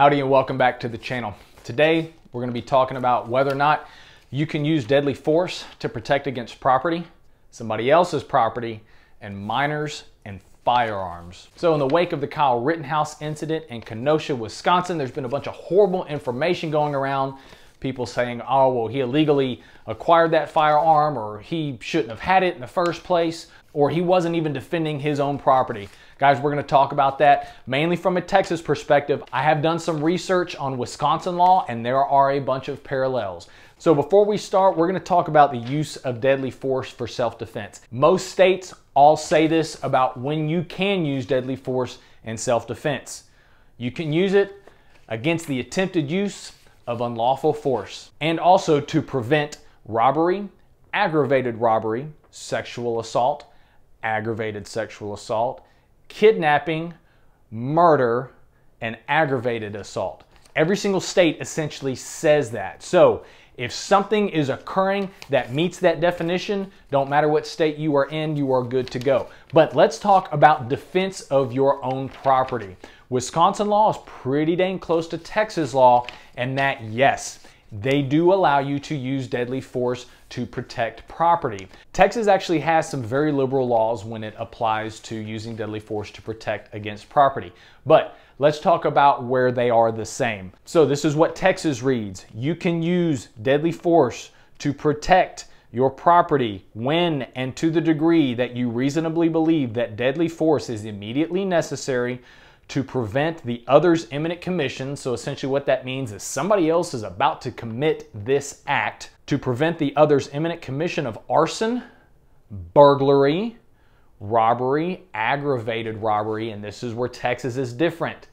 Howdy and welcome back to the channel. Today we're going to be talking about whether or not you can use deadly force to protect against property, somebody else's property, and minors and firearms. So in the wake of the Kyle Rittenhouse incident in Kenosha, Wisconsin, there's been a bunch of horrible information going around. People saying, oh, well, he illegally acquired that firearm or he shouldn't have had it in the first place or he wasn't even defending his own property. Guys, we're going to talk about that mainly from a Texas perspective. I have done some research on Wisconsin law and there are a bunch of parallels. So before we start, we're going to talk about the use of deadly force for self-defense. Most states all say this about when you can use deadly force in self-defense. You can use it against the attempted use of unlawful force and also to prevent robbery, aggravated robbery, sexual assault, aggravated sexual assault, kidnapping, murder, and aggravated assault. Every single state essentially says that. So if something is occurring that meets that definition, don't matter what state you are in, you are good to go. But let's talk about defense of your own property. Wisconsin law is pretty dang close to Texas law, and that, yes, they do allow you to use deadly force to protect property. Texas actually has some very liberal laws when it applies to using deadly force to protect against property. But let's talk about where they are the same. So this is what Texas reads. You can use deadly force to protect your property when and to the degree that you reasonably believe that deadly force is immediately necessary to prevent the other's imminent commission. So essentially what that means is somebody else is about to commit this act to prevent the other's imminent commission of arson, burglary, robbery, aggravated robbery, and this is where Texas is different,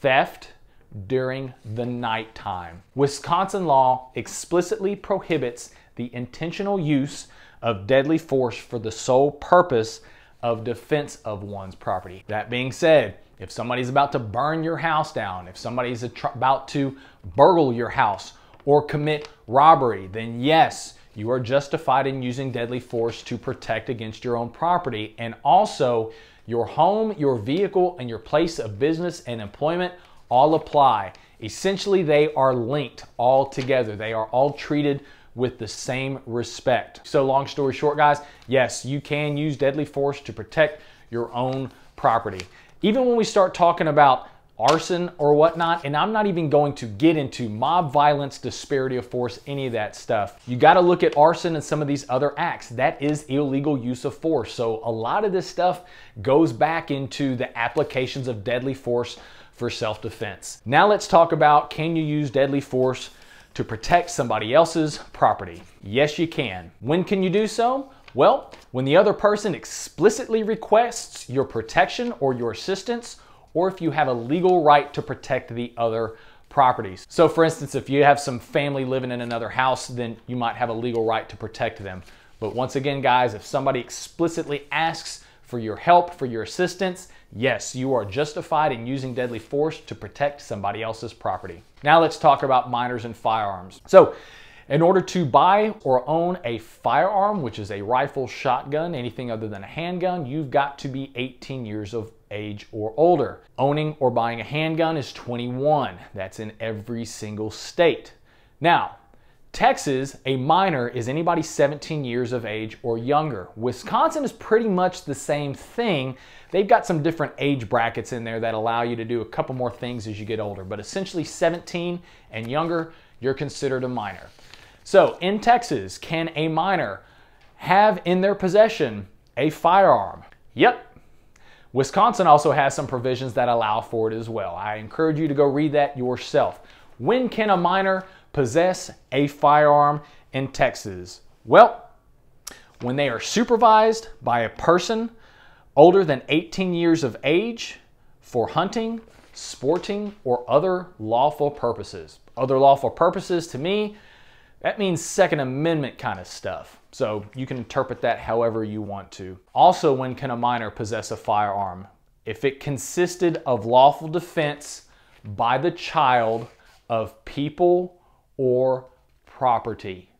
theft during the nighttime. Wisconsin law explicitly prohibits the intentional use of deadly force for the sole purpose of defense of one's property. That being said, if somebody's about to burn your house down, if somebody's about to burgle your house or commit robbery, then yes, you are justified in using deadly force to protect against your own property. And also, your home, your vehicle, and your place of business and employment all apply. Essentially, they are linked all together. They are all treated with the same respect. So long story short, guys, yes, you can use deadly force to protect your own property. Even when we start talking about arson or whatnot, and I'm not even going to get into mob violence, disparity of force, any of that stuff. You got to look at arson and some of these other acts. That is illegal use of force. So a lot of this stuff goes back into the applications of deadly force for self-defense. Now let's talk about can you use deadly force to protect somebody else's property? Yes, you can. When can you do so? Well, when the other person explicitly requests your protection or your assistance, or if you have a legal right to protect the other properties. So for instance, if you have some family living in another house, then you might have a legal right to protect them. But once again, guys, if somebody explicitly asks for your help, for your assistance, yes, you are justified in using deadly force to protect somebody else's property. Now let's talk about minors and firearms. So in order to buy or own a firearm, which is a rifle, shotgun, anything other than a handgun, you've got to be 18 years of age or older. Owning or buying a handgun is 21. That's in every single state. Now, Texas, a minor is anybody 17 years of age or younger. Wisconsin is pretty much the same thing. They've got some different age brackets in there that allow you to do a couple more things as you get older, but essentially 17 and younger, you're considered a minor. So in Texas, can a minor have in their possession a firearm? Yep. Wisconsin also has some provisions that allow for it as well. I encourage you to go read that yourself. When can a minor possess a firearm in Texas? Well, when they are supervised by a person older than 18 years of age for hunting, sporting, or other lawful purposes. Other lawful purposes to me, that means Second Amendment kind of stuff. So you can interpret that however you want to. Also, when can a minor possess a firearm? If it consisted of lawful defense by the child of people or property.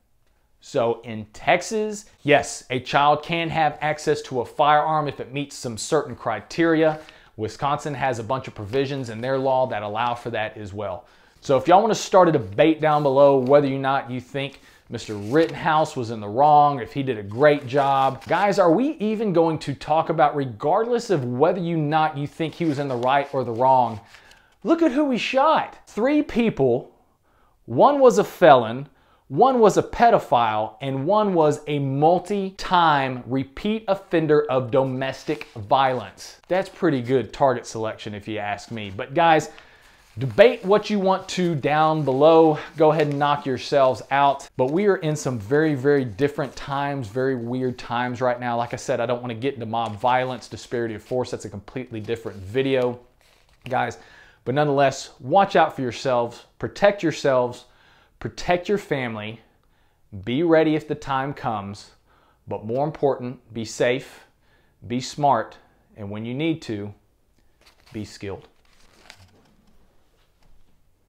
So in Texas, yes, a child can have access to a firearm if it meets some certain criteria. Wisconsin has a bunch of provisions in their law that allow for that as well. So if y'all want to start a debate down below whether or not you think Mr. Rittenhouse was in the wrong, if he did a great job. Guys, are we even going to talk about, regardless of whether or not you think he was in the right or the wrong, look at who he shot. Three people, one was a felon, one was a pedophile, and one was a multi-time repeat offender of domestic violence. That's pretty good target selection if you ask me. But guys, Debate what you want to down below. Go ahead and knock yourselves out. But we are in some very, very different times, very weird times right now. Like I said, I don't want to get into mob violence, disparity of force. That's a completely different video, guys. But nonetheless, watch out for yourselves, protect yourselves, protect your family, be ready if the time comes. But more important, be safe, be smart, and when you need to, be skilled.